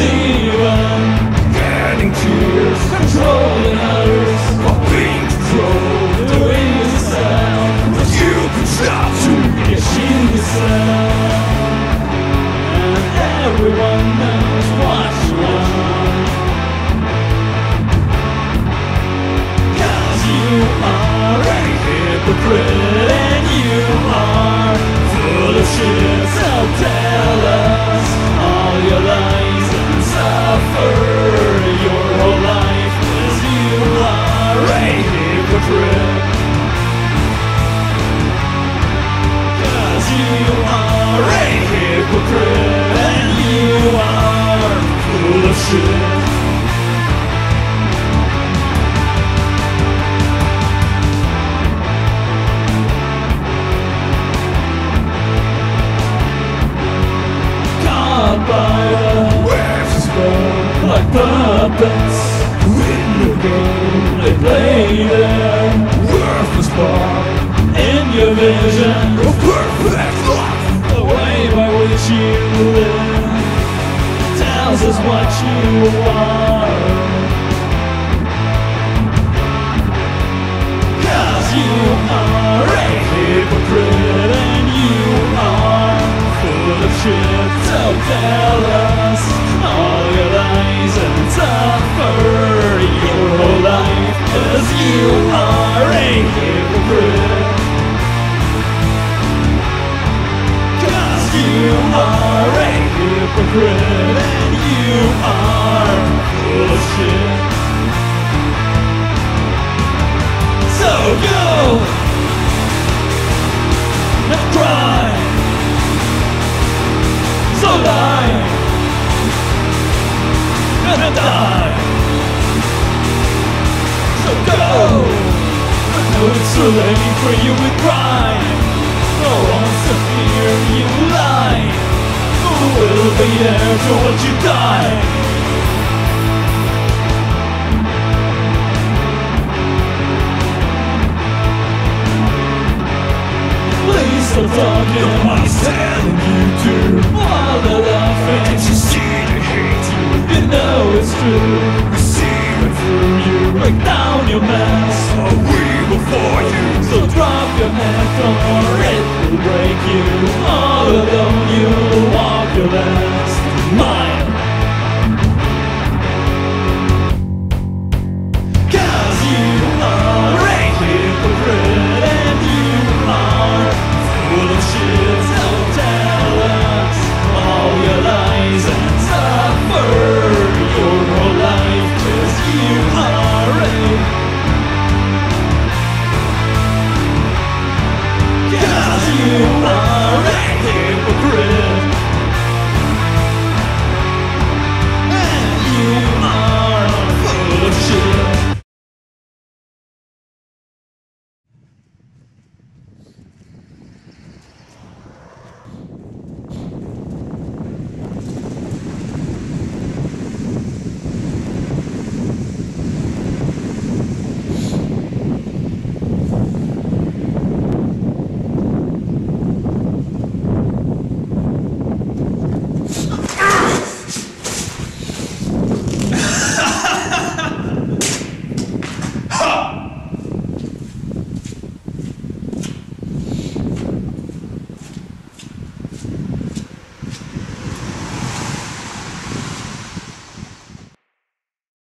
the one Getting tears, controlling others. Puppets in the game. They play their worthless part in your vision of perfect life. The way by which you live tells us what you are. Cause you are a hypocrite and you are full of shit. So tell us all your lies and suffer your life. Cause you are a hypocrite. Cause you are a hypocrite So go and cry. So and die. So go. For you cry. No to you lie. Who will be there to watch you die? Stop talking. I'm telling you to. While they're laughing, you see they hate you? You know it's true. We see it through you. Break down your mask, or we will for you. So drop your head, or it will break you. All alone, you'll walk your mile. you.